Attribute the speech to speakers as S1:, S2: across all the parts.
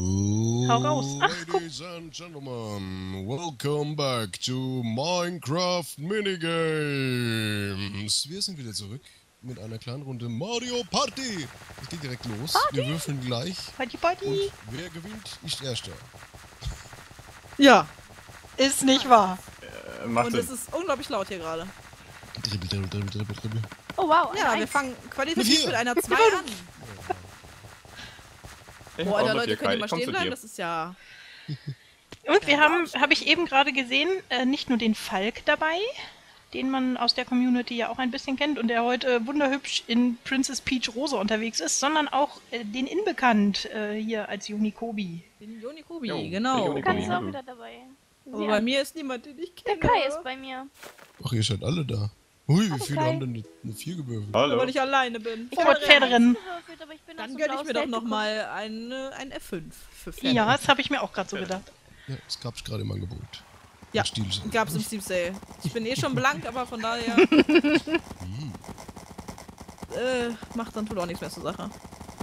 S1: Hau raus. Ach, guck.
S2: Ladies and gentlemen, welcome back to Minecraft Minigames. Wir sind wieder zurück mit einer kleinen Runde Mario Party. Es geht direkt los. Wir würfeln gleich.
S1: Party, Party.
S2: Und wer gewinnt, ist Erster.
S3: Ja,
S1: Ist nicht wahr.
S4: Äh, macht
S3: und
S4: Sinn.
S3: es ist unglaublich laut hier gerade.
S2: Dribbel, dribbel, dribbel, dribbel, dribbel.
S5: Oh wow,
S3: Ja, wir fangen
S2: Mit
S3: qualitativ
S2: vier.
S3: mit einer 2 an. Boah, Alter, Leute, könnt ihr mal stehen bleiben? Das ist ja...
S1: Und wir haben, habe ich eben gerade gesehen, äh, nicht nur den Falk dabei, den man aus der Community ja auch ein bisschen kennt und der heute wunderhübsch in Princess Peach Rosa unterwegs ist, sondern auch äh, den Inbekannt äh, hier als Junikobi.
S3: Den Joni Kubi,
S4: Jo, der
S3: genau.
S4: Joni
S5: Ganz
S4: Hallo.
S5: auch wieder dabei.
S3: Aber
S5: Sie
S3: bei mir ist niemand, den ich
S5: Der
S3: kenne.
S5: Kai ist bei mir.
S2: Ach, ihr seid alle da. Hui, wie
S5: Hallo,
S2: viele
S5: Kai.
S2: haben denn eine, eine 4 gewürfelt?
S4: Hallo.
S3: Weil ich alleine bin.
S5: Ich
S1: Oh,
S5: ich bin
S3: Dann gönne ich mir doch
S5: Blausfeld
S3: noch
S5: gekommen.
S3: mal ein, äh, ein F5 für Pferde.
S1: Ja, das habe ich mir auch gerade so gedacht.
S2: Ja, es gab's gerade im Angebot.
S3: Ja,
S2: Stilsel.
S3: gab's im Steam Sale. Ich bin eh schon blank, aber von daher... äh, macht dann tut auch nichts mehr zur Sache.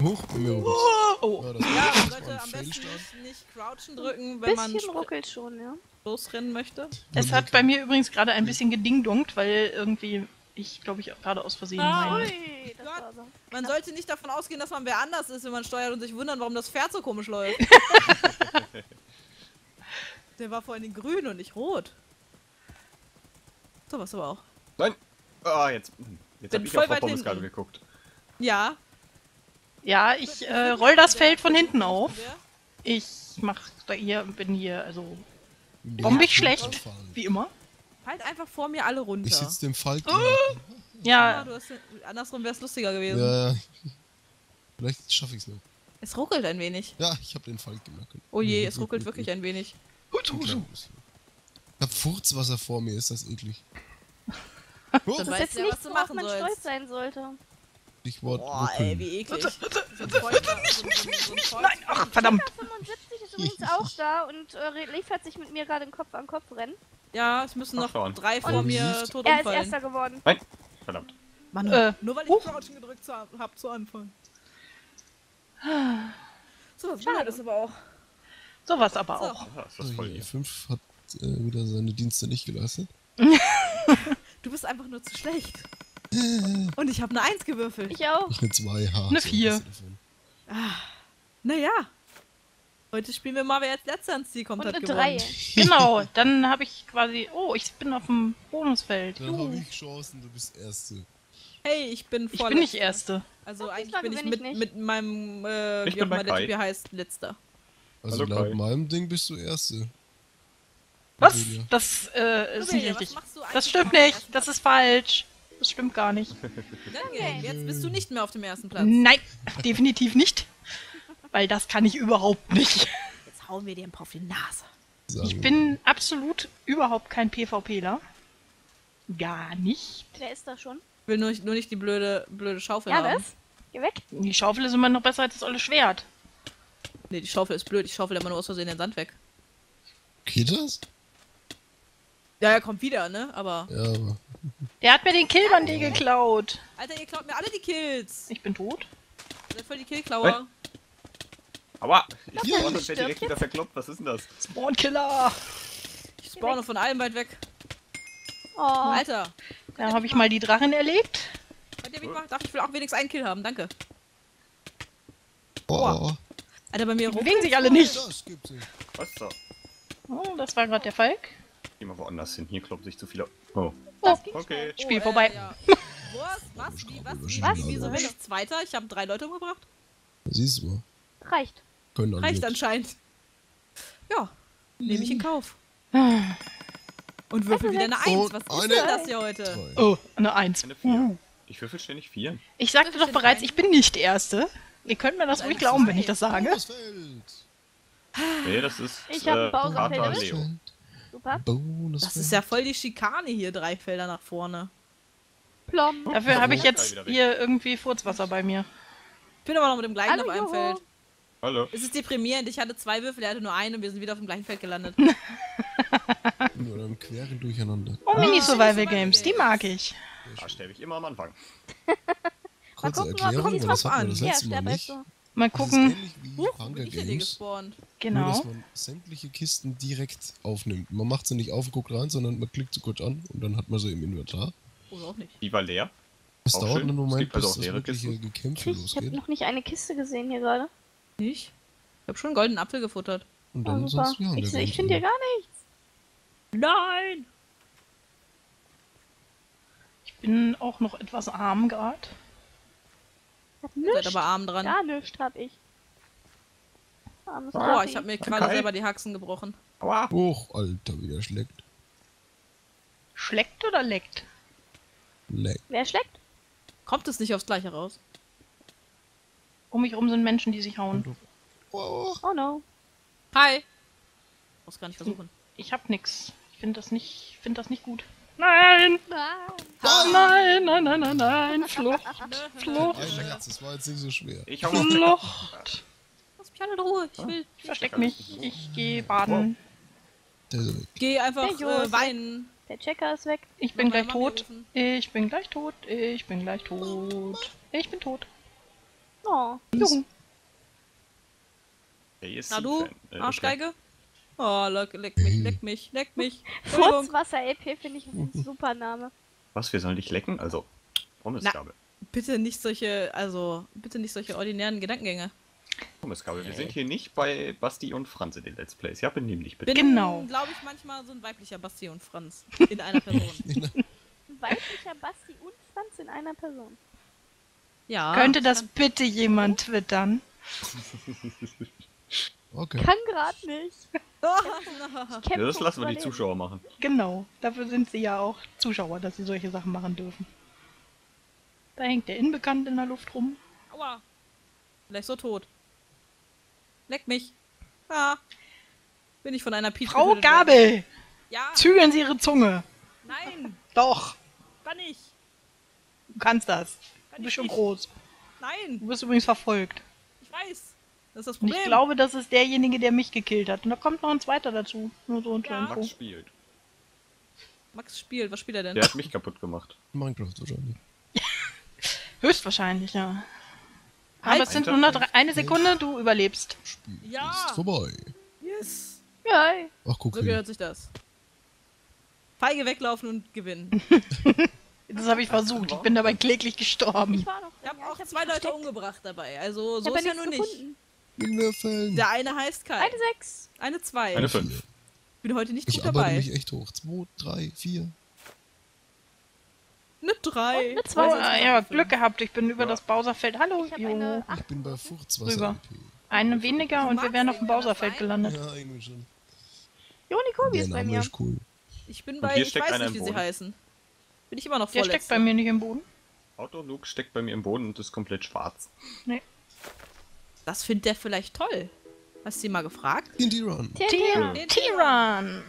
S2: Hoch, hoch.
S1: Oh,
S2: Ja, das
S3: Ja,
S2: das ein
S3: am besten nicht, nicht crouchen drücken, wenn man
S5: Bisschen ruckelt schon, ja.
S3: Losrennen möchte.
S1: es hat bei mir übrigens gerade ein bisschen gedingdunkt, weil irgendwie ich, glaube ich, gerade aus Versehen
S3: Ah,
S1: meine.
S5: Ui, so.
S3: Man sollte nicht davon ausgehen, dass man wer anders ist, wenn man steuert und sich wundern, warum das Pferd so komisch läuft. Der war vor allen Dingen grün und nicht rot. So was aber auch.
S4: Nein. Ah, jetzt. hm, Jetzt
S3: Bin
S4: hab ich
S3: voll
S4: auf Pommes gerade geguckt.
S3: Ja.
S1: Ja, ich äh, roll das Feld von hinten auf. Ich mach da hier, bin hier, also bombig
S2: Ja,
S1: schlecht,
S2: anfallen.
S1: wie immer.
S3: Halt einfach vor mir alle runter.
S2: Ich sitze dem Falk.
S3: Ah,
S1: Ja,
S3: du hast, andersrum wäre es lustiger gewesen.
S2: Ja, ja. Vielleicht schaffe ich es noch.
S3: Es ruckelt ein wenig.
S2: Ja, ich habe den Falk gemacht.
S3: Oh je, es ruckelt wirklich ein wenig.
S2: Ich hab Furzwasser vor mir, ist das eklig. Oh,
S5: Das ist
S3: weißt
S5: jetzt
S3: ja, du
S5: worauf
S3: machen
S5: man
S3: sollst.
S5: stolz sein sollte.
S2: Stichwort
S3: Boah, ey, wie eklig. Ein Feuer- so ein- so ein Feuer-
S1: nein, ach verdammt.
S5: Der 75 ist übrigens auch da und äh, liefert sich mit mir gerade ein Kopf an Kopf rennen.
S3: Ja, es müssen
S4: Ach,
S3: noch
S4: schon.
S3: drei vor
S2: Und-
S3: mir tot
S5: Er ist erster geworden.
S4: Nein. Verdammt.
S3: Mann,
S1: Äh,
S3: nur weil ich
S1: huch.
S3: Crouchen gedrückt zu, hab zu Anfang.
S1: Ah.
S3: So, was schade ist aber auch.
S1: Sowas aber
S3: So.
S1: auch.
S4: Ah, ist das voll
S2: je,
S4: hier.
S2: 5 hat äh, wieder seine Dienste nicht geleistet.
S3: Du bist einfach nur zu schlecht. Und ich habe eine Eins gewürfelt.
S5: Ich auch.
S2: Ich eine 2 H.
S1: Eine vier.
S3: Naja. Heute spielen wir mal, wer als letzter ans Ziel kommt,
S5: Und
S3: hat
S5: eine
S3: gewonnen.
S5: 3.
S1: Genau, dann habe ich quasi, oh, ich bin auf dem Bonusfeld.
S2: Dann habe ich Chancen, du bist Erste.
S3: Hey, ich bin
S1: Ich
S3: voll.
S1: bin nicht Erste.
S3: Also
S5: Doch,
S3: eigentlich bin ich mit,
S5: ich nicht.
S3: mit meinem, äh,
S4: Ich
S3: wie
S4: bin
S3: auch
S4: bei
S3: immer der
S4: Kai.
S3: Typ hier heißt, letzter.
S2: Also
S4: Hallo,
S2: laut
S4: Kai.
S2: meinem Ding bist du Erste.
S1: Was? Das äh, ist nicht
S3: Amelia, was
S1: richtig.
S3: machst du
S1: Das stimmt nicht. Das ist falsch. Das stimmt gar nicht.
S3: Okay, jetzt bist du nicht mehr auf dem ersten Platz.
S1: Nein, definitiv nicht. Weil das kann ich überhaupt nicht.
S3: Jetzt hauen wir dir ein paar auf die Nase.
S1: Ich bin absolut überhaupt kein PvPler. Gar nicht.
S5: Wer ist da schon?
S3: Ich will nur nicht, nur nicht die blöde, blöde Schaufel
S5: Ja,
S3: haben.
S5: was? Geh weg.
S1: Die Schaufel ist immer noch besser als das olle Schwert.
S3: Nee, die Schaufel ist blöd. Ich schaufel immer nur aus Versehen den Sand weg.
S2: Geht das?
S3: Ja, er kommt wieder, ne? Aber.
S2: Ja, aber.
S1: Der hat mir den Killbandel geklaut.
S3: Alter, ihr klaut mir alle die Kills.
S1: Ich bin tot.
S3: Ihr seid voll die Killklauer.
S4: Aua! Ich
S2: Ja,
S4: ja,
S5: ich
S4: werde direkt wieder verkloppt. Was ist denn das?
S1: Spawnkiller.
S3: Ich spawne von allem weit weg.
S5: Oh,
S3: Alter.
S1: Da habe ich mal die Drachen erlegt.
S3: Könnt ihr mich machen? Darf ich will auch wenigstens einen Kill haben? Danke.
S2: Oh,
S3: Alter, bei mir
S1: Die bewegen sich alle nicht.
S2: das gibt's nicht.
S4: Was so?
S1: Oh, das war gerade der Falk.
S4: Geh mal woanders hin. Hier kloppen sich zu viele. Oh.
S1: Oh,
S4: Okay.
S1: Spiel
S3: äh,
S1: vorbei.
S3: ja. Was? Was? Wie? Was? Wie?
S2: Was?
S3: Wie? Wieso bin ich Zweiter? Ich habe drei Leute umgebracht.
S2: Siehst du
S5: reicht.
S2: Können
S3: Reicht
S2: mit.
S3: anscheinend. Ja, nehme ich in Kauf.
S1: Ah.
S3: Und würfel wieder eine
S2: Und
S3: Eins. Was ist denn das hier heute?
S1: Oh, eine Eins.
S4: Eine vier. Ich würfel ständig vier.
S1: Ich sagte doch bereits, ich bin nicht Erste. Ihr könnt mir das ruhig glauben, wenn ich das sage.
S4: Nee, das ist.
S5: Ich hab einen Bowser
S4: Vater
S5: Felix.
S4: Leo.
S5: Super.
S3: Das ist ja voll die Schikane hier, drei Felder nach vorne.
S5: Plom.
S1: Dafür habe ich jetzt hier irgendwie Furzwasser bei mir.
S3: Ich bin aber noch mit dem gleichen
S5: Hallo,
S3: auf einem. Feld.
S4: Hallo.
S3: Es ist deprimierend. Ich hatte zwei Würfel, er hatte nur einen und wir sind wieder auf dem gleichen Feld gelandet.
S2: Oder im queren Durcheinander.
S1: Oh, Mini-Survival
S3: Survival
S1: Games, die mag ich.
S4: Da sterbe ich immer am Anfang.
S2: Kurze
S5: gucken, ob
S2: Erklärung,
S5: kommt
S3: drauf
S2: hatten wir
S3: an.
S2: das
S5: Ja,
S2: letzte Mal
S5: sterbe
S2: nicht.
S5: du.
S1: Mal
S2: Das ist
S1: gucken.
S2: ähnlich wie
S3: Huch, bin ich hier
S2: Games.
S3: gespawnt?
S2: Nur,
S1: Genau.
S2: dass man sämtliche Kisten direkt aufnimmt. Man macht sie nicht auf und guckt rein, sondern man klickt sie kurz an und dann hat man sie im Inventar.
S3: Oder auch nicht.
S4: Die war leer.
S2: Es dauert
S4: schön.
S2: einen
S4: Es
S2: Moment,
S4: also
S2: bis
S4: auch
S2: das
S4: leere
S2: wirkliche
S4: Kisten.
S2: Gekämpfe
S5: Ich habe
S2: losgeht.
S5: noch nicht eine Kiste gesehen hier gerade.
S3: Nicht? Ich habe schon einen goldenen Apfel gefuttert.
S2: Und
S5: Oh,
S2: dann
S5: super.
S2: sonst, ja,
S5: ich ich finde hier gar nichts.
S3: Nein!
S1: Ich bin auch noch etwas arm gerade.
S5: Ich hab
S3: Ihr seid aber arm dran.
S5: Gar nichts hab ich. Armes
S3: Boah, ich habe mir
S4: Okay.
S3: gerade selber die Haxen gebrochen.
S4: Aua.
S2: Hoch, Alter, wie der schlägt.
S1: Schleckt oder leckt?
S2: Leck.
S5: Wer schlägt?
S3: Kommt es nicht aufs Gleiche raus?
S1: Um mich rum sind Menschen, die sich hauen.
S2: Oh,
S5: Oh no.
S3: Hi! Muss gar nicht versuchen.
S1: Ich hab nix. Ich finde das nicht, finde das nicht gut. Nein!
S5: Ah.
S1: Oh nein, nein, nein, nein, nein. Flucht, Flucht,
S2: Herz, das war jetzt nicht so schwer.
S4: Ich hau noch
S1: Flucht.
S3: Lass mich alle in Ruhe. Ich will.
S1: Ich versteck mich. Ich gehe baden.
S2: Der ist weg.
S3: Geh einfach äh, weinen.
S5: Der Checker ist weg.
S1: Ich bin gleich tot. Ich bin gleich tot. Ich bin gleich tot. Ich bin tot.
S5: Oh.
S4: Ist
S3: Na du.
S4: Äh,
S3: Arschgeige? Oh, leck, leck mich, leck mich, leck mich. Entschuldigung.
S5: Furzwasser-EP finde ich ein super Name.
S4: Was, wir sollen dich lecken? Also, Pommesgabel.
S3: Bitte nicht solche, also, bitte nicht solche ordinären Gedankengänge.
S4: Pommesgabel. Wir sind hier nicht bei Basti und Franz in den Let's Plays. Ja, benimm dich bitte.
S3: Bin,
S1: Genau.
S3: glaube ich, manchmal so ein weiblicher Basti und Franz in einer Person.
S5: Ein weiblicher Basti und Franz in einer Person.
S3: Ja.
S1: Könnte das bitte jemand twittern?
S2: Okay.
S5: Kann grad nicht. Kämpfen
S4: Ja, das lassen wir die. Zuschauer machen.
S1: Genau. Dafür sind sie ja auch Zuschauer, dass sie solche Sachen machen dürfen. Da hängt der Inbekannt in der Luft rum.
S3: Aua. Vielleicht so tot. Leck mich. Ah. Bin ich von einer Peach
S1: Frau
S3: worden.
S1: Gabel!
S3: Ja.
S1: Zügeln Sie Ihre Zunge!
S3: Nein.
S1: Doch!
S3: Kann ich.
S1: Du kannst das.
S3: Kann
S1: Du bist schon
S3: nicht.
S1: groß.
S3: Nein.
S1: Du wirst übrigens verfolgt.
S3: Ich weiß. Das ist das
S1: Und
S3: Problem.
S1: ich glaube, das ist derjenige, der mich gekillt hat. Und da kommt noch ein zweiter dazu. Nur so und
S3: Ja.
S4: Max spielt.
S3: Max spielt. Was spielt er denn?
S4: Der hat mich kaputt gemacht.
S2: Minecraft wahrscheinlich.
S1: Höchstwahrscheinlich, ja. Aber
S3: Halt.
S1: es sind nur noch drei, eine Sekunde, du überlebst.
S2: Spiel
S3: Ja.
S2: ist vorbei.
S3: Yes.
S5: Ja, ey.
S2: Ach, guck
S3: So
S2: hin.
S3: gehört sich das. Feige weglaufen und gewinnen.
S1: Das habe ich versucht. Ich bin dabei kläglich gestorben.
S5: ich war noch.
S3: Ich habe
S5: ja,
S3: auch
S5: hab
S3: zwei Leute
S5: versteckt.
S3: umgebracht dabei. Also
S5: Ich
S3: so ist ja nur nicht.
S5: gefunden.
S2: Wingerfällen.
S3: Der eine heißt Kai.
S5: Eine sechs.
S3: Eine zwei.
S4: Eine
S3: ich
S4: 5.
S3: bin heute nicht
S2: Ich
S3: gut
S2: arbeite
S3: dabei.
S2: mich echt hoch. 2, 3, 4.
S3: Eine drei.
S5: Und eine zwei.
S1: Oh, äh, ja, Glück gehabt. Ich bin über
S4: Ja.
S1: das Bowserfeld. Hallo,
S5: Ich eine
S2: Ich bin bei
S1: Rüber.
S2: Furzwasser-LP.
S1: Eine weniger und wir wären auf dem Bowserfeld gelandet.
S2: Ja, irgendwie schon.
S5: Joni Kobi ist bei mir.
S2: ist cool.
S3: Ich bin bei, ich weiß nicht, wie sie heißen. Bin ich immer noch
S1: Der
S3: vorletzte.
S1: steckt bei mir nicht im Boden.
S4: Autolog steckt bei mir im Boden und ist komplett schwarz.
S3: Das findet der vielleicht toll. Hast du ihn mal gefragt?
S5: TNT.
S1: T-Run!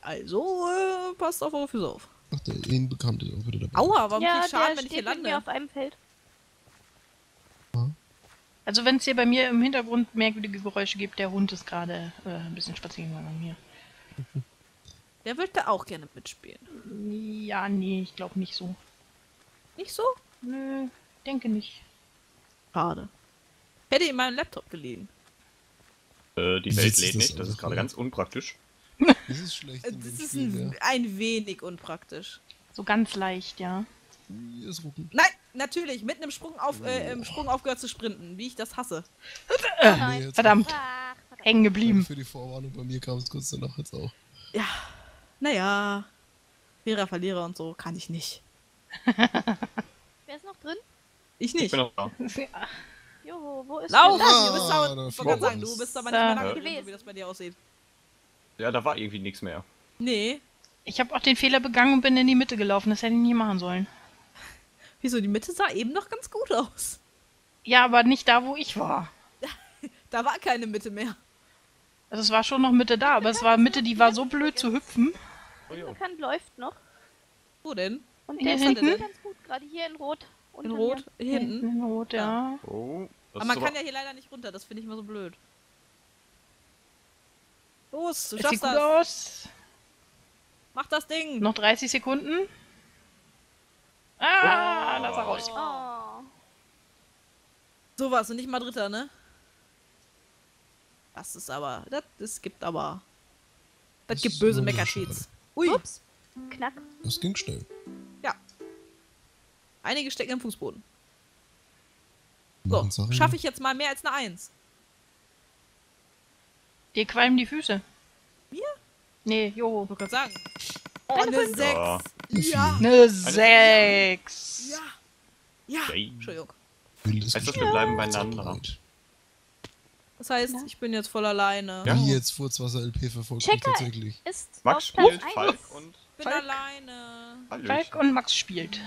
S3: Also, äh, passt auf eure Füße auf.
S2: Ach, der Inbekannte ist auch wieder dabei.
S3: Aua, warum
S5: Ja,
S3: krieg ich Schaden,
S5: der
S3: wenn ich hier
S5: mit mir
S3: lande?
S5: auf einem Feld.
S1: Also wenn es hier bei mir im Hintergrund merkwürdige Geräusche gibt, der Hund ist gerade äh, ein bisschen spazieren gegangen hier.
S3: Der würde auch gerne mitspielen.
S1: Ja, nee, ich glaube nicht so.
S3: Nicht so?
S1: Nö, denke nicht.
S3: Schade. Hätte ihm meinen Laptop geliehen.
S4: Äh, die Welt lädt nicht, das ist gerade ganz unpraktisch.
S2: Das ist schlecht.
S3: Äh,
S2: in dem
S3: Das ist
S2: Spiel,
S3: ein,
S2: ja.
S3: ein wenig unpraktisch.
S1: So ganz leicht, ja.
S2: Ist Rucken.
S3: Nein, natürlich, mitten im Sprung, auf, äh, im Sprung aufgehört zu sprinten, wie ich das hasse.
S1: Verdammt,
S5: Ach, verdammt.
S1: hängen geblieben.
S2: Für die Vorwarnung bei mir kam es kurz danach jetzt auch.
S3: Ja, naja, Fairer Verlierer und so kann ich nicht.
S5: Wer ist noch drin?
S3: Ich
S4: Ich
S3: nicht.
S4: bin noch da.
S5: Joho, wo ist
S2: Ah,
S3: du bist
S2: da
S3: aber, ich
S2: fliegt
S3: wollte gerade sagen, du bist aber
S1: Da.
S3: nicht mehr lange
S5: Gewesen.
S3: wie das bei dir aussieht.
S4: Ja, da war irgendwie nichts mehr.
S3: Nee.
S1: Ich habe auch den Fehler begangen und bin in die Mitte gelaufen. Das hätte ich nie machen sollen.
S3: Wieso, die Mitte sah eben noch ganz gut aus.
S1: Ja, aber nicht da, wo ich war.
S3: Da war keine Mitte mehr.
S1: Also es war schon noch Mitte da, aber es war Mitte, die war so blöd zu hüpfen.
S4: Oh, ja.
S5: Bekannt läuft noch.
S3: Wo denn?
S5: Und
S1: Hier
S5: der ist
S1: hinten?
S5: ganz gut, gerade hier in Rot.
S3: In Rot?
S5: mir.
S3: Hier hinten?
S1: In Rot, ja.
S4: Oh, das
S3: Aber man
S4: ist
S3: kann ja hier leider nicht runter, das finde ich immer so blöd. Los, du
S1: Es
S3: schaffst
S1: sieht gut
S3: das.
S1: aus.
S3: Mach das Ding.
S1: Noch 30 Sekunden. Ah, lass er raus.
S5: Oh.
S3: Sowas und nicht mal Dritter, ne? Das ist aber. Das, das gibt aber. Das,
S2: Das
S3: gibt
S2: ist
S3: böse
S2: nur
S3: Mecker-Cheats. Ui.
S5: Ups. Knack.
S2: Das ging schnell.
S3: Einige stecken im Fußboden. So, schaffe ich jetzt mal mehr als eine Eins.
S1: Dir qualmen die Füße.
S3: Mir?
S1: Nee, Joho.
S3: Ich wollte gerade sagen. Oh, eine
S4: Ja.
S3: Sechs.
S2: Eine
S3: Ja.
S1: Eine Sechs.
S3: Ja. Ja. Entschuldigung.
S4: Heißt das, wir bleiben beieinander?
S3: Das heißt,
S5: Ja.
S3: ich bin jetzt voll alleine.
S4: Ja.
S2: Wie jetzt Furzwasser LP verfolgt mich
S5: Checker.
S2: tatsächlich.
S5: Ist
S4: Max
S5: auf Platz
S4: spielt,
S5: eins.
S4: Falk und
S3: Ich bin
S1: Falk.
S3: alleine.
S1: Falk und Max spielt.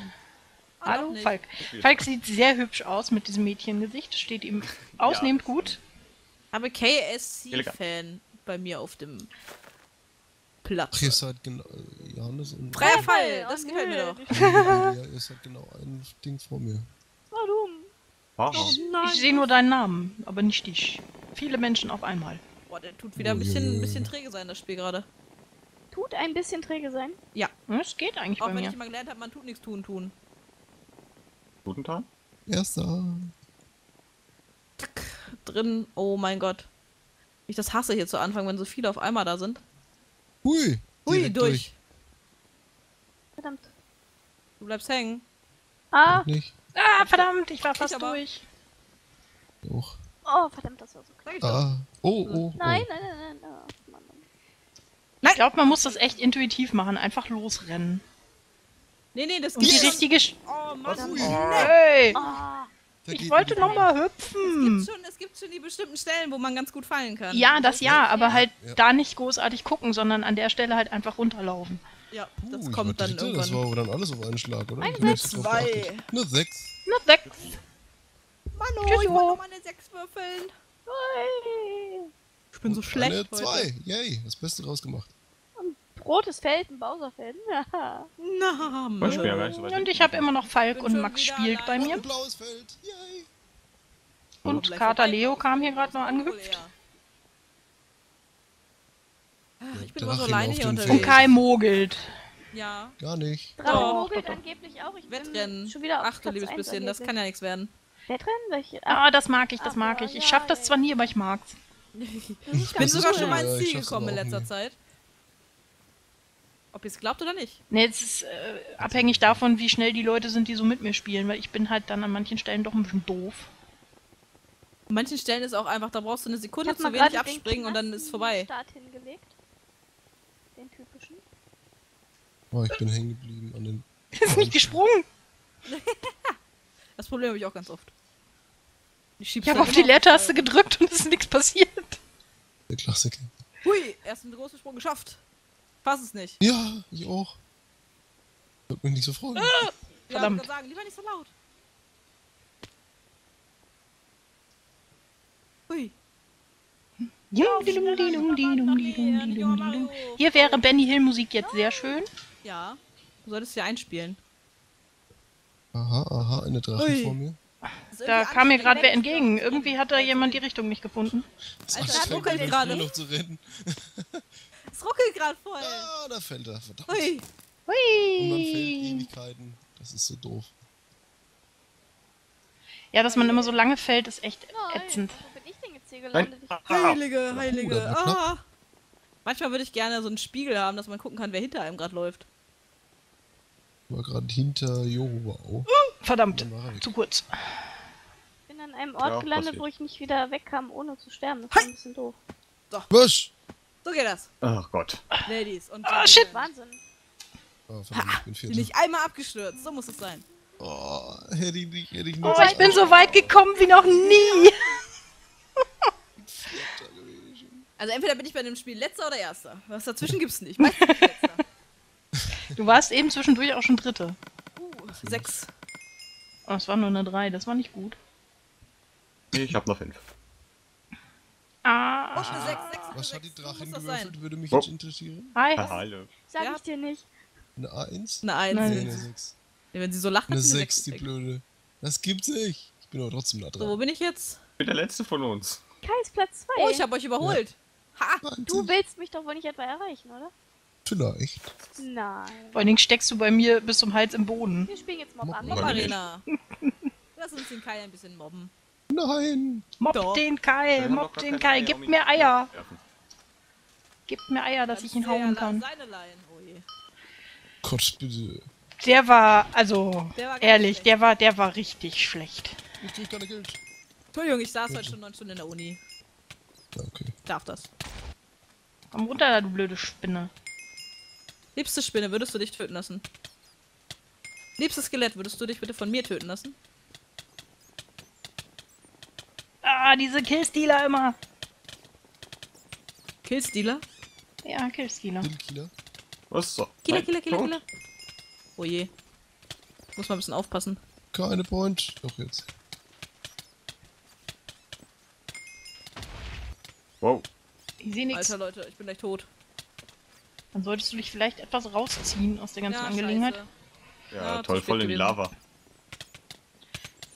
S3: Ah,
S1: Hallo. Falk. Falk sieht sehr hübsch aus mit diesem Mädchengesicht. Steht ihm ausnehmend gut.
S3: Aber. KSC-Fan bei mir auf dem Platz.
S2: Ach, ihr seid genau. Johannes und.
S3: Freier Fall,
S5: Fall,
S3: das
S5: oh
S3: gefällt
S5: nö.
S3: mir doch.
S2: ja, ihr seid genau ein Ding vor mir.
S5: Warum?
S4: Warum?
S1: Ich sehe nur deinen Namen, aber nicht dich. Viele Menschen auf einmal.
S3: Boah, der tut wieder ein
S2: Oh,
S3: bisschen, ein bisschen träge sein, das Spiel gerade.
S5: Tut ein bisschen träge sein.
S3: Ja,
S1: Es geht eigentlich
S3: auch
S1: bei
S3: wenn
S1: mir.
S3: ich immer gelernt habe, man tut nichts tun, tun.
S4: Guten Tag.
S2: Erster.
S3: Zack, drin. Oh mein Gott. Ich das hasse hier zu Anfang, wenn so viele auf einmal da sind.
S2: Hui.
S3: Hui,
S2: direkt
S3: durch.
S5: Verdammt.
S3: Du bleibst hängen.
S5: Ah,
S2: Nicht.
S1: Ah, verdammt, ich war fast
S3: aber.
S1: durch.
S2: Auch.
S5: Oh, verdammt, das war so knapp.
S2: Ah. Oh, oh, oh.
S5: Nein, nein, nein, nein. Oh, Mann.
S1: Ich glaube, man muss das echt intuitiv machen. Einfach losrennen.
S3: Nee, nee, das
S1: Und die
S3: geht
S1: richtige... Sch
S3: Oh Mann.
S1: Hey!
S5: Ah,
S2: Da
S1: Ich
S2: geht
S1: wollte
S2: die-
S1: noch mal
S3: Es
S1: hüpfen.
S3: gibt, schon, es gibt schon die bestimmten Stellen, wo man ganz gut fallen kann.
S1: Ja, das ja, aber halt
S2: Ja.
S1: da nicht großartig gucken, sondern an der Stelle halt einfach runterlaufen.
S3: Ja, das kommt dann
S2: Dritter, Das war
S3: irgendwann.
S2: aber dann alles auf einen Schlag, oder?
S5: Ein
S3: Zwei.
S2: Eine sechs.
S1: Na, sechs.
S3: Mano,
S1: Tschüss,
S3: ich wollte noch mal eine 6 würfeln. Ich bin so
S2: Und
S3: schlecht
S2: Eine
S3: heute.
S2: zwei. Yay, das Beste rausgemacht.
S5: Rotes Feld, ein Bowserfeld. Ja.
S3: Na,
S4: so
S1: Und ich habe immer noch Falk
S3: Bin
S1: und Max spielt bei
S3: allein.
S2: Und
S1: mir.
S2: ein blaues Feld. Yay.
S1: Und Kater. Leo kam hier gerade noch angehüpft.
S3: Ach, Ich bin
S2: Drachen
S3: immer so alleine hier unterwegs.
S1: Und. Kai mogelt.
S3: Ja,
S2: Gar nicht.
S5: Drachen
S3: Doch,
S5: mogelt
S1: doch, doch.
S5: angeblich auch. Ich bin
S3: Wettrennen.
S5: schon wieder auf
S3: Ach du
S5: Platz
S3: liebes bisschen, das
S5: angeblich.
S3: kann ja nichts werden.
S5: Wettrennen? Welche?
S1: Ah, das mag ich, das
S5: Ach,
S1: mag ich. Ich
S5: ja,
S1: schaff das
S5: ja.
S1: zwar nie, aber ich mag's.
S3: Ich
S5: Ich
S3: bin sogar schon mal ins Ziel gekommen in letzter
S2: nie.
S3: Zeit. Ob ihr es glaubt oder nicht.
S1: Nee, es ist äh, abhängig davon, wie schnell die Leute sind, die so mit mir spielen, weil ich bin halt dann an manchen Stellen doch ein bisschen doof.
S3: An manchen Stellen ist auch einfach, da brauchst du eine Sekunde zu wenig abspringen und dann ist vorbei.
S5: Start hingelegt. Den typischen.
S2: Oh, ich bin hängen geblieben an den.
S1: Ist nicht gesprungen.
S3: Das Problem habe ich auch ganz oft. Ich,
S1: Ich habe auf die Leertaste
S3: äh,
S1: gedrückt und es ist nichts passiert.
S2: Der Klassiker.
S3: Hui, erst einen großen Sprung geschafft. Fass es nicht.
S2: Ja, ich auch. Wird mich nicht so freuen.
S3: Ja,
S1: Verdammt.
S3: ich sagen, lieber nicht so laut. Hui.
S1: Hier wäre Benny Hill Musik jetzt sehr schön.
S3: Ja, du solltest ja einspielen.
S2: Aha, aha, eine Drache
S3: Ui.
S2: vor mir.
S1: Da kam mir gerade wer entgegen. Irgendwie hat da jemand die Richtung nicht gefunden.
S2: Das
S3: Alter,
S2: ist
S3: das
S2: anstrengend,
S3: ruckelt gerade.
S2: schnell noch zu rennen.
S3: Es ruckelt gerade voll.
S2: Ah, da fällt er, verdammt.
S3: Hui.
S2: Und man fällt
S1: Hui.
S2: Ewigkeiten. Das ist so doof.
S1: Ja, dass man immer so lange fällt, ist echt
S5: Nein,
S1: ätzend.
S5: wo bin ich denn jetzt hier
S4: Nein.
S5: gelandet?
S3: Heilige, heilige.
S2: knapp.
S3: Ah. Manchmal würde ich gerne so einen Spiegel haben, dass man gucken kann, wer hinter einem gerade läuft.
S2: Ich war gerade hinter Jorubau.
S1: Verdammt,
S2: er weg.
S1: zu kurz.
S5: bin an einem Ort
S4: Ja,
S5: gelandet,
S4: passiert.
S5: wo ich nicht wieder wegkam, ohne zu sterben. Das war ein bisschen doof.
S2: Was?
S3: So geht das.
S4: Ach Gott.
S3: Ladies und
S1: Ah,
S3: Gentlemen.
S1: shit.
S5: Wahnsinn.
S2: Oh, verdammt, ich bin
S3: Bin
S2: Vierter.
S3: ich einmal abgestürzt. So muss es sein.
S2: Oh, hätte ich nicht, hätte ich nicht.
S1: Oh, ich bin so weit gekommen wie noch nie.
S3: Also entweder bin ich bei dem Spiel letzter oder erster. Was dazwischen gibt's nicht. Meistens bin ich letzter.
S1: Du warst eben zwischendurch auch schon Dritte.
S3: Uh, sechs.
S1: Oh, es war nur eine 3, das war nicht gut.
S4: Nee, ich hab noch fünf.
S3: Oh,
S1: Ah.
S3: eine sechs, sechs.
S2: Was
S3: sechs.
S2: hat die Drachin gewürfelt? Würde mich
S4: Oh.
S2: jetzt interessieren.
S1: Hi.
S4: Ah, hallo.
S5: Sag
S3: Ja.
S5: ich dir nicht.
S2: Eine A1?
S3: Eine Eins.
S1: Nein.
S2: Nee, eine 6.
S3: Nee, wenn sie so lacht,
S2: Eine
S3: ist sie
S2: 6, die blöde. Das gibt's nicht. Ich bin aber trotzdem nah
S3: So, wo
S2: dran.
S3: bin ich jetzt?
S4: Ich bin der letzte von uns.
S5: Kai ist Platz 2.
S3: Oh, ich habe euch überholt. Ha!
S5: du willst mich doch wohl nicht etwa erreichen, oder?
S2: Vielleicht.
S5: Nein.
S1: Vor allen Dingen steckst du bei mir bis zum Hals im Boden.
S5: Wir spielen jetzt Mob
S2: Mob-
S5: Arena.
S2: Mob-
S3: Arena. Lass uns den Kai ein bisschen mobben.
S2: Nein!
S1: Mob
S3: Doch.
S1: den Kai, mob den Kai,
S4: Eier,
S1: gib mir Eier.
S4: werfen.
S1: Gib mir Eier, dass ich ihn hauen kann.
S3: Seine Laien. Oh je.
S2: Gott, bitte.
S1: Der war, also,
S3: Der war
S1: ehrlich,
S3: schlecht.
S1: der war, der war richtig schlecht.
S2: Ich krieg keine Geld.
S3: Entschuldigung, ich saß heute schon neun Stunden in der Uni.
S2: Okay.
S3: Darf das.
S1: Komm runter, da, du blöde Spinne.
S3: Liebste Spinne, würdest du dich töten lassen? Liebstes Skelett, würdest du dich bitte von mir töten lassen?
S1: Ah, diese Killstealer immer.
S3: Killstealer?
S1: Ja, Killstealer.
S2: Killer.
S4: Was so?
S3: Killer, Killer, Killer. Killer. Oh je. Muss mal ein bisschen aufpassen.
S2: Keine Point. Doch jetzt.
S4: Wow.
S1: Ich sehe nichts.
S3: Alter Leute, ich bin gleich tot.
S1: Dann solltest du dich vielleicht etwas rausziehen aus der ganzen
S3: Ja,
S1: Angelegenheit.
S3: scheiße.
S4: Ja,
S3: Ja,
S4: toll, voll in die. Lava.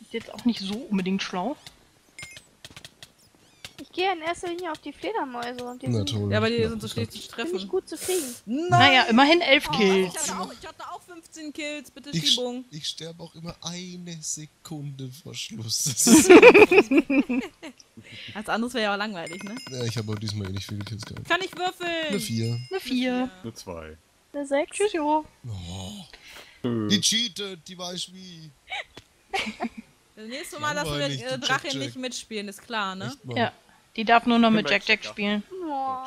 S1: Ist jetzt auch nicht so unbedingt schlau.
S5: Ich gehe in erster Linie auf die Fledermäuse und die
S2: Na
S5: sind
S2: toll.
S3: Ja, aber die
S2: Ja,
S3: sind so schlecht zu treffen.
S5: gut zu kriegen.
S3: Nein!
S1: Naja, immerhin elf
S3: Oh, ich,
S1: Kills.
S3: hatte auch, ich hatte auch 15 Kills, bitte
S2: Ich,
S3: Schiebung.
S2: ich sterbe auch immer eine Sekunde vor Schluss. Das ist,
S3: Als anderes wäre ja auch langweilig, ne?
S2: ja, ich habe auch diesmal eh nicht viele Kills gehabt.
S3: Kann ich würfeln?
S2: Eine 4.
S1: Eine vier.
S4: Nur zwei.
S5: Eine 6.
S1: Tschüss, jo.
S2: Oh, die cheatet, die weiß wie.
S3: Das nächste Mal, dass wir äh,
S2: die
S3: Drache
S2: Jack-Jack.
S3: nicht mitspielen, ist klar, ne?
S1: Ja. Die darf nur noch mit Jack Jack spielen.
S5: Oh.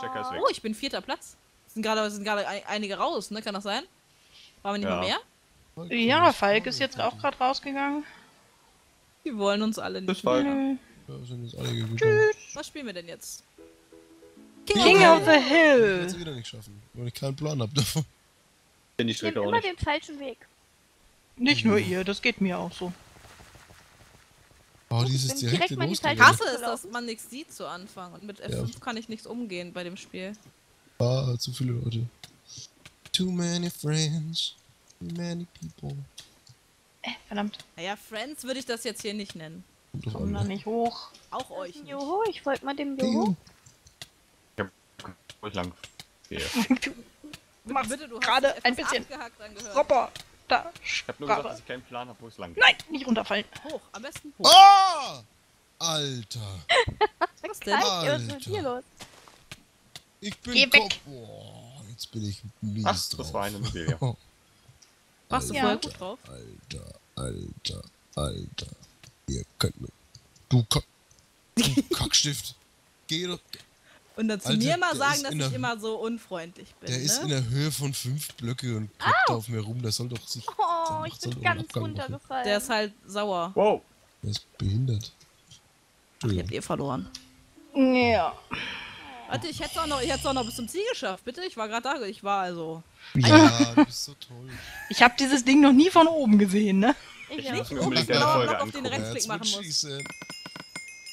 S3: Oh, ich bin vierter Platz. Es sind gerade sind gerade ein- einige raus, ne? Kann das sein? Waren wir nicht
S4: Ja.
S3: mal mehr?
S1: Ja, Falk ist jetzt auch gerade rausgegangen.
S3: Die wollen uns alle
S4: Bis
S3: nicht
S4: bald.
S3: mehr.
S2: Ja, sind jetzt alle gegangen.
S3: Was spielen wir denn jetzt?
S1: King of the
S2: Ich werde
S1: Hill.
S2: es wieder nicht schaffen, weil ich keinen Plan habe davon.
S4: Bin
S5: Ich immer
S4: nicht.
S5: den falschen Weg.
S1: Nicht nur ihr, das geht mir auch so.
S2: Oh, dieses
S5: bin
S2: direkte
S5: direkt mal die
S2: Losgehen.
S5: falsche-
S3: Hasse ist, dass man nichts sieht zu Anfang. Und mit F5 kann ich nichts umgehen bei dem Spiel.
S2: Ah, zu viele Leute. Too many friends, too many people.
S1: Äh, verdammt,
S3: Naja, Friends würde ich das jetzt hier nicht nennen.
S2: Kommt drauf
S1: komm
S2: an,
S1: da nicht hoch.
S3: Auch euch nicht.
S5: Joho, ich folge mal dem Joho.
S2: Digga,
S4: Wo ich lang gehe.
S1: Du machst
S3: Bitte, du hast
S1: gerade ein bisschen. Hopper. Da,
S4: Ich hab nur gesagt, dass ich keinen Plan habe, wo es lang geht.
S1: Nein, nicht runterfallen.
S3: Hoch, am besten hoch.
S2: Ah! Alter,
S3: Was denn?
S5: Kai, was ist mit
S2: Alter.
S5: dir los?
S2: ich bin
S1: Geh weg.
S2: Boah, jetzt bin ich mies
S4: Ach,
S2: drauf.
S4: das war eine Immobilie.
S2: Oh,
S3: Warst du
S1: Ja.
S3: voll gut drauf?
S2: Alter, Alter, Alter. Ihr könnt mir. Du, Kack, du Kackstift. Geh doch.
S3: Und dann zu
S2: Alter,
S3: mir mal sagen, dass ich
S2: der-
S3: immer so unfreundlich bin.
S2: Der ist in
S3: ne?
S2: der Höhe von fünf Blöcke und kackt auf mir rum. Der soll doch sich.
S5: Oh, ich bin ganz
S2: Abgang machen.
S5: runtergefallen.
S3: Der ist halt sauer.
S4: Wow.
S2: Der ist behindert.
S3: Ihr habt ihr verloren.
S1: Ja.
S3: Warte, ich hätte es auch, noch- ich auch noch bis zum Ziel geschafft, bitte. Ich war gerade da. Ich war also.
S2: Ja, du bist so toll.
S1: Ich habe dieses Ding noch nie von oben gesehen, ne?
S5: Ich
S4: Ich muss mir unbedingt
S3: ich
S4: eine Folge
S3: noch auf den. Rechtsklick
S2: That's
S3: machen muss.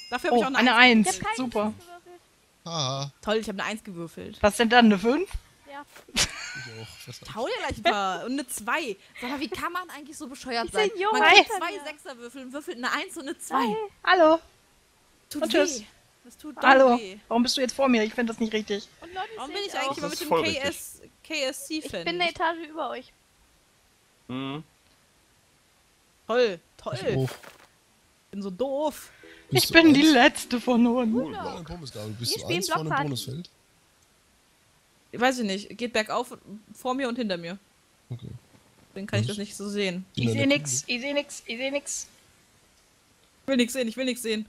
S3: Dafür habe
S1: Oh,
S3: ich auch eine,
S1: eine
S3: Eins.
S1: Eins.
S5: Ich hab keinen
S1: Super.
S5: Schuss gewürfelt.
S2: Haha,
S3: Toll, ich habe eine Eins gewürfelt.
S1: Was denn dann, eine 5?
S5: Ja.
S2: ich auch.
S3: Hau dir gleich ein paar. Und eine 2. Sag mal, wie kann man eigentlich so bescheuert
S5: Die
S3: sein?
S5: jung,
S3: Man kann zwei Sechser würfeln, würfelt eine 1 und eine 2.
S5: Hi.
S1: Hallo.
S3: Tut
S1: Und
S3: weh.
S1: tschüss.
S3: Das tut
S1: Hallo.
S3: weh.
S1: Warum bist du jetzt vor mir? Ich finde das nicht richtig.
S5: Und Leute,
S3: Warum bin ich eigentlich immer mit dem KS, KSC-Fan?
S5: Ich bin eine Etage über euch.
S4: Mhm.
S3: Toll, toll.
S2: Ich.
S3: Ich bin so doof.
S2: Bist
S1: Ich bin die letzte von uns.
S2: Ein Pommesgabel. Bist
S5: Wir
S2: du eins vor einem
S5: Blockparty.
S2: Bonusfeld?
S3: Weiß ich nicht. Geht bergauf vor mir und hinter mir.
S2: Okay.
S3: Deswegen kann ich
S2: Was?
S3: das nicht so sehen.
S1: Ich sehe nix, ich sehe nix, ich sehe nix.
S3: Ich will nichts sehen, ich will nichts sehen.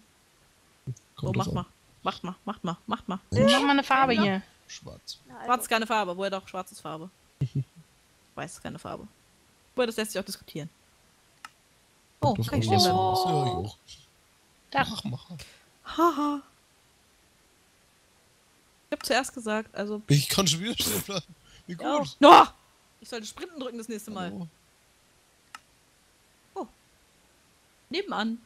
S2: Kommt
S3: Oh, mach mal. Macht mal, macht mal, macht mal.
S1: Mach mal eine Farbe hier.
S2: schwarz.
S5: Also.
S3: Schwarz ist keine Farbe, woher doch schwarz ist Farbe. Weiß ist keine Farbe. Woher das lässt sich auch diskutieren. Oh, kann ich bleiben.
S2: du machst. Ja, ich auch. Mach, mach.
S3: Haha. Ich hab zuerst gesagt, also.
S2: Ich kann schon wieder stehen bleiben. Wie
S3: Ja.
S2: gut.
S3: No! Ich sollte Sprinten drücken das nächste Mal.
S2: Oh,
S3: Nebenan.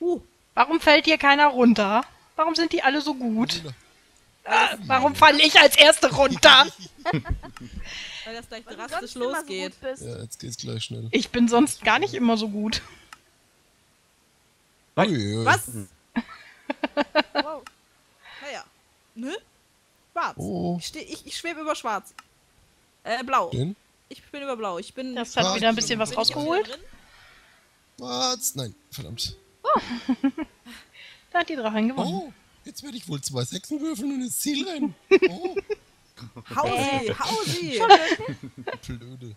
S3: Uh,
S1: Warum fällt hier keiner runter? Warum sind die alle so gut? Ah, warum falle ich als Erste runter?
S3: weil das gleich
S5: Weil
S3: drastisch
S5: so
S3: losgeht.
S5: bist.
S2: Ja, jetzt geht's gleich schnell.
S1: Ich bin sonst gar nicht immer so gut.
S2: Ui.
S3: Was?
S5: Wow.
S3: Naja. Ne? Schwarz.
S2: Oh.
S3: Ich, steh, ich, ich schwebe über schwarz. Äh, blau.
S2: Den?
S3: Ich bin über blau. Ich bin.
S1: Das hat
S2: Ah,
S1: wieder ein bisschen was rausgeholt.
S2: Was? Nein, verdammt.
S1: Da hat die Drachin gewonnen.
S2: Oh, jetzt werde ich wohl zwei Sechsen würfeln und ins Ziel rennen. Oh,
S3: Hausi, Hausi!
S2: blöde.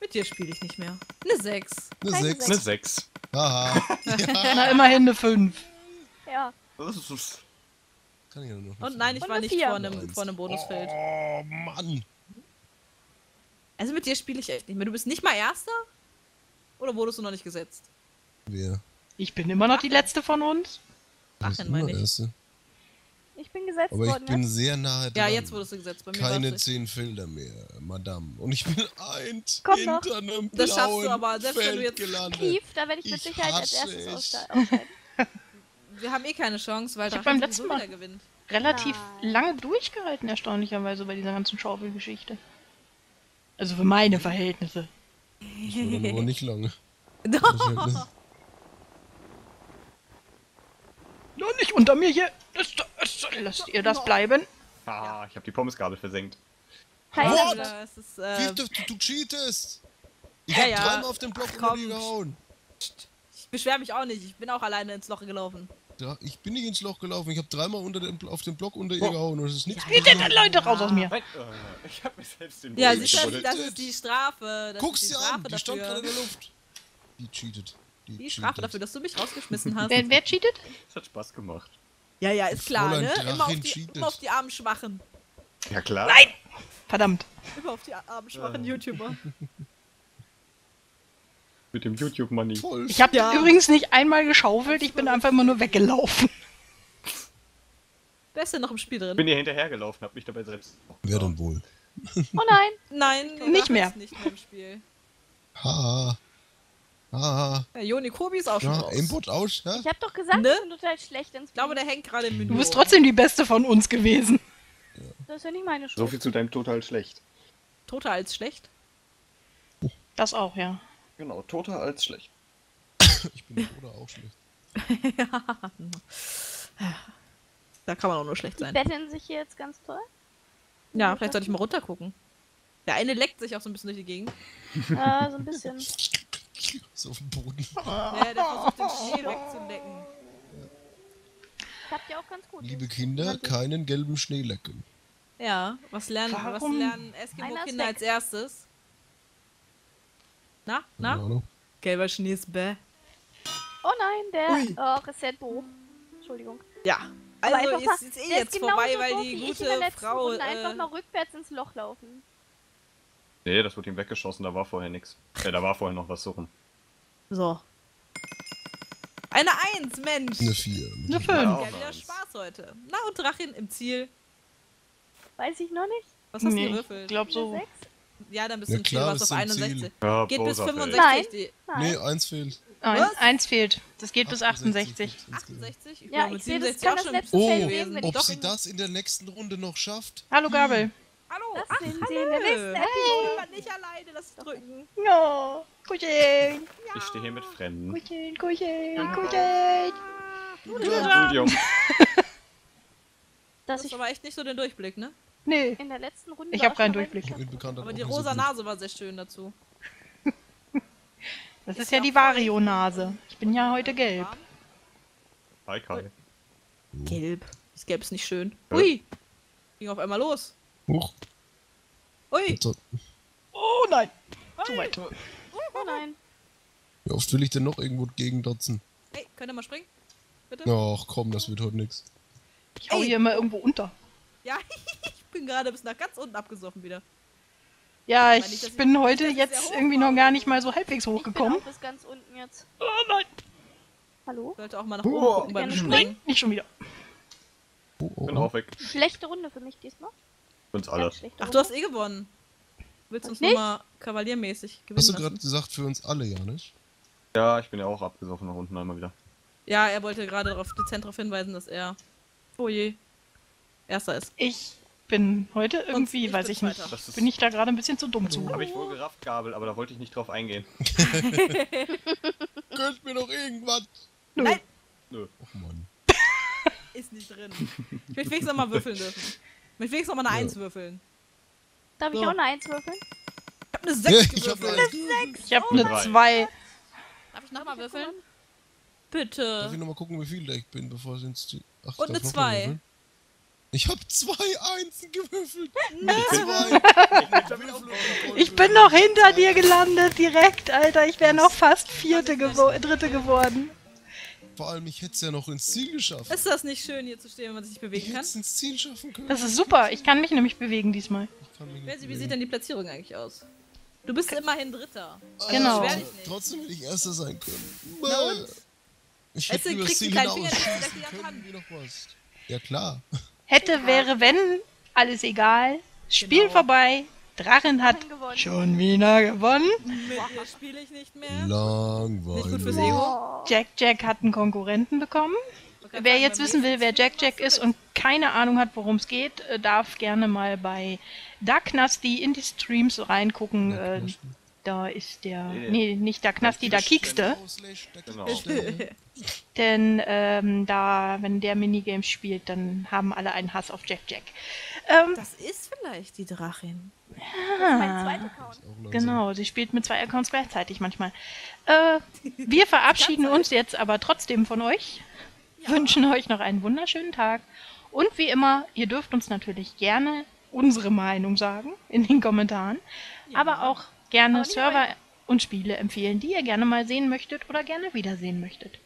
S3: Mit dir spiele ich nicht mehr. Eine 6.
S2: Eine
S5: Keine
S2: Sechs.
S4: Eine 6.
S2: Haha.
S1: Na, immerhin eine 5.
S5: Ja.
S4: Das ist
S2: Kann ich ja noch
S3: Und nein, ich
S5: Und
S3: war nicht vor einem, vor einem Bonusfeld.
S2: Oh, Mann.
S3: Also mit dir spiele ich echt nicht mehr. Du bist nicht mal Erster? Oder wurdest du noch nicht gesetzt?
S2: Wer?
S1: Ich bin immer noch die letzte von uns.
S3: Drachen,
S2: immer
S3: meine ich.
S2: Erste.
S5: Ich bin gesetzt
S2: Aber ich
S5: worden,
S2: bin
S5: ne?
S2: sehr nahe
S3: Ja,
S2: dran.
S3: jetzt wurdest du gesetzt. Bei mir
S2: Keine zehn Felder mehr, Madame. Und ich bin eins
S5: Komm noch.
S2: hinter einem
S3: Das schaffst du
S2: blauen
S3: aber, selbst wenn du
S2: Feld
S3: jetzt
S2: gelandet.
S5: Tief, da werde ich mit
S2: Ich
S5: Sicherheit als
S2: hasse
S5: erstes
S2: es.
S5: ausste- ausscheiden.
S3: nicht. Wir haben eh keine Chance, weil
S1: Ich beim letzten Mal-
S3: gewinnt.
S1: Relativ
S5: Nein.
S1: lange durchgehalten, erstaunlicherweise, bei dieser ganzen Schaufelgeschichte. Also für meine Verhältnisse.
S2: War dann aber nicht lange.
S3: Doch.
S1: Nur nicht unter mir hier. Das, das, lasst ihr das bleiben?
S4: Ah, ich habe die Pommesgabel versenkt.
S2: What?
S3: Das ist,
S2: Wie,
S3: äh,
S2: du, du cheatest! Ich
S3: Ja,
S2: hab
S3: ja.
S2: dreimal auf den Block
S3: Ach,
S2: gehauen.
S3: ich beschwere mich auch nicht. Ich bin auch alleine ins Loch gelaufen.
S2: Da, ich bin nicht ins Loch gelaufen. Ich habe dreimal unter den, auf den Block unter ihr
S4: Oh.
S2: gehauen und es ist nichts
S1: Wie denn Leute raus aus mir?
S4: Äh, ich habe mir selbst den
S3: Ja, siehst du, das ist die Strafe. Das
S2: Guck's dir an, die stand gerade
S3: dafür.
S2: in der Luft. Die cheatet. Die,
S3: Die Strafe dafür, dass du mich rausgeschmissen hast.
S1: Wer, wer cheatet?
S4: Das hat Spaß gemacht.
S3: Ja, ja, ist klar,
S2: Fräulein
S3: ne? Immer auf, die, immer auf die armen Schwachen.
S4: Ja klar.
S1: Nein! Verdammt.
S3: Immer auf die armen schwachen
S4: Äh.
S3: YouTuber.
S4: Mit dem YouTube-Money.
S2: Voll.
S1: Ich habe
S3: Ja.
S1: übrigens nicht einmal geschaufelt, ich bin einfach immer nur weggelaufen.
S3: Wer ist denn noch im Spiel drin?
S4: Bin ihr hinterhergelaufen, hab mich dabei selbst.
S2: Wer denn wohl?
S5: Oh nein.
S3: Nein,
S1: Nicht mehr.
S3: Nicht mehr im Spiel.
S2: Ha.
S3: Ja, Joni Kobi ist auch schon
S2: Ja,
S3: raus.
S2: Aimbot aus, ja?
S5: Ich hab doch gesagt,
S3: Ne?
S5: ich bin total schlecht ins
S3: Ich glaube, der hängt gerade im Menü.
S1: Du bist trotzdem die beste von uns gewesen.
S5: Das ist ja nicht meine
S4: So
S5: Schuld.
S4: viel zu deinem total schlecht.
S3: Toter als schlecht.
S1: Das auch, ja.
S4: Genau, toter als schlecht.
S2: Ich bin oder auch schlecht.
S3: Da kann man auch nur schlecht
S5: Die
S3: sein.
S5: betteln sich hier jetzt ganz toll.
S3: Ja, vielleicht sollte ich mal runtergucken. Der eine leckt sich auch so ein bisschen durch die Gegend.
S5: Äh, so ein bisschen.
S2: So auf dem Boden.
S3: Ja, der versucht den Schnee wegzulecken.
S5: Klappt ja auch ganz gut.
S2: Liebe Kinder, keinen gelben Schnee lecken.
S3: Ja, was lernen, was
S1: Warum?
S3: lernen
S5: Einer ist
S3: Eskimo-Kinder als erstes? Na, na? Gelber Schnee ist bäh.
S5: Oh nein, der.
S2: Ui.
S5: Oh, Reset Bo. Entschuldigung.
S3: Ja.
S5: Aber
S3: Also
S5: einfach mal-
S3: ist es eh jetzt
S5: ist
S3: vorbei, weil die gute Frau.
S5: Runde einfach
S3: Äh,
S5: mal rückwärts ins Loch laufen.
S4: Nee, das wurde ihm weggeschossen, da war vorher nix. Ja, da war vorher noch was so rum.
S3: So. Eine Eins, Mensch!
S2: Eine 4.
S1: Eine
S4: Ja,
S1: Fünf.
S3: Ja, wieder. Spaß heute. Na, und Drachin im Ziel.
S5: Weiß ich noch nicht.
S3: Was hast du
S1: Nee,
S3: gewürfelt?
S1: ich glaube so.
S5: Sechs?
S3: Ja, dann bist
S2: Ja,
S3: du im Ziel, was auf
S2: du im Ziel.
S3: 61.
S4: Ja,
S3: Geht bis
S4: Poser-Feld.
S3: 65. Die
S5: Nein.
S2: Nee, eins fehlt.
S1: Nein,
S3: Was?
S1: eins fehlt. Das geht bis 68.
S3: 68? Ich
S5: Ja, ich sehe, das
S3: 67
S5: kann das letzte
S3: im
S2: Oh,
S5: Feld
S3: gewesen.
S5: wenn
S2: Ob sie das in der nächsten Runde noch schafft?
S1: Hallo Gabel.
S3: Hallo!
S5: Das
S3: Ach,
S5: sehen
S3: hallo!
S5: Sie in der nächsten
S3: Ich war nicht alleine, das drücken.
S1: Ja. Kuscheln,
S4: Ich stehe hier mit Fremden.
S1: kuscheln, kuscheln, kuscheln.
S4: Studium.
S3: Das
S5: ich
S3: ist aber echt nicht so den Durchblick, ne?
S1: Nee,
S5: in der letzten Runde.
S1: ich habe keinen Durchblick.
S3: Aber die rosa. Nase war sehr schön dazu.
S1: Das ist ja die Vario-Nase. Ich bin ja heute gelb.
S4: Hi Kai.
S3: Gelb. Das Gelb ist nicht schön.
S4: Ja.
S3: Ui! Ging auf einmal los.
S2: Huch.
S3: Ui!
S1: Oh nein. Zu weit.
S5: Oh nein.
S2: Wie oft will ich denn noch irgendwo gegendotzen?
S3: Hey, könnt ihr mal springen? Bitte?
S2: Ach komm, das wird heute nix.
S1: Ich hau
S3: Ey.
S1: hier immer irgendwo unter.
S3: Ja, ich bin gerade bis nach ganz unten abgesoffen wieder.
S1: Ja,
S3: nicht,
S1: ich
S3: ich-
S1: bin heute
S3: ich
S1: jetzt irgendwie noch gar nicht mal so halbwegs
S5: Ich bin
S1: hochgekommen.
S5: auch bis ganz unten jetzt.
S1: Oh nein.
S5: Hallo?
S3: Sollte auch mal nach oben gucken beim Springen.
S1: Nein, nicht schon wieder.
S2: Oh, oh,
S4: Bin
S2: oh.
S4: auch weg.
S5: Schlechte Runde für mich diesmal.
S4: Uns alle.
S3: Ach, du hast eh gewonnen. Willst uns
S5: Nicht?
S3: nur mal kavaliermäßig gewinnen
S2: Hast du gerade gesagt für uns alle, ja nicht?
S4: Ja, ich bin ja auch abgesoffen nach unten einmal wieder.
S3: Ja, er wollte gerade darauf, dezent darauf hinweisen, dass er, oh je, Erster ist.
S1: Ich bin heute irgendwie,
S3: ich
S1: weiß ich nicht,
S4: ist-
S1: bin ich da gerade ein bisschen zu dumm zu.
S4: Habe ich wohl gerafft, Gabel, aber da wollte ich nicht drauf eingehen.
S2: Gönnt mir doch irgendwas!
S1: Nö.
S3: Nein.
S4: Nö.
S2: Och Mann.
S3: Ist nicht drin. Ich möchte wenigstens noch mal würfeln dürfen. Ich möchte wenigstens noch mal eine
S2: Ja.
S3: Eins würfeln.
S5: Darf ich
S3: So.
S5: auch eine Eins würfeln?
S3: Ich habe eine
S2: Ja,
S3: 6
S2: ich hab
S3: gewürfelt.
S2: alles gewürfelt.
S1: Ich habe eine
S4: Drei.
S1: 2.
S3: Darf ich nochmal würfeln? bitte.
S2: Darf ich nochmal gucken, wie viel ich bin, bevor es ins Ziel... Ach,
S3: Und
S2: darf
S3: eine
S2: ich noch mal
S3: Zwei.
S2: würfeln? Ich habe zwei Einsen gewürfelt.
S3: Nein.
S2: Zwei.
S1: Ich bin noch hinter dir gelandet, direkt, Alter. Ich wäre noch fast vierte gewo dritte geworden.
S2: Vor allem, ich hätte es ja noch ins Ziel geschafft.
S3: Ist das nicht schön, hier zu stehen, wenn man sich
S2: Ich
S3: bewegen
S2: hätte
S3: kann?
S2: es ins Ziel schaffen können.
S1: Das ist super. Ich kann mich nämlich bewegen diesmal.
S2: Ich kann mich nicht
S3: Wer sie- Wie sieht denn die Platzierung eigentlich aus? Du bist immerhin Dritter.
S1: Genau.
S3: Beschwer dich nicht.
S2: Trotzdem hätte ich Erster sein können.
S3: Na und?
S2: Ich
S3: Weißt
S2: hätte
S3: du,
S2: über das
S3: kriegst
S2: Ziel
S3: einen kleinen
S2: hinaus
S3: Finger, der
S2: schießen
S3: wieder
S2: können,
S3: kann.
S2: wie noch was. Ja, klar.
S1: Hätte, wäre, wenn, alles egal. Spiel
S3: Genau.
S1: vorbei. Drachen hat schon wieder gewonnen.
S3: Mit spiele ich nicht mehr.
S2: Langweilig.
S3: Nicht gut fürs Ego.
S5: Oh.
S1: Jack Jack hat einen Konkurrenten bekommen. Wer jetzt wissen will, wer Jack Jack ist und keine Ahnung hat, worum es geht, äh, darf gerne mal bei Dark Nasty in die Streams reingucken.
S2: Ja, Knasti.
S1: da ist der.
S4: Nee.
S1: Nee, nicht Dark Nasty, da kiekste.
S4: Genau.
S1: Denn ähm, da, wenn der Minigames spielt, dann haben alle einen Hass auf Jack Jack. Ähm,
S3: Das ist vielleicht die Drachin.
S5: Mein zweiter Account.
S1: Genau, sie spielt mit zwei Accounts gleichzeitig manchmal. Äh, wir verabschieden uns jetzt aber trotzdem von euch, wünschen euch noch einen wunderschönen Tag und wie immer, ihr dürft uns natürlich gerne unsere Meinung sagen in den Kommentaren, aber auch gerne Server und Spiele empfehlen, die ihr gerne mal sehen möchtet oder gerne wiedersehen möchtet.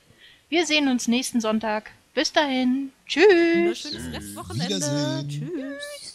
S1: Wir sehen uns nächsten Sonntag. Bis dahin. Tschüss.
S3: Wunderschönes Restwochenende.
S2: Wiedersehen.
S3: Tschüss.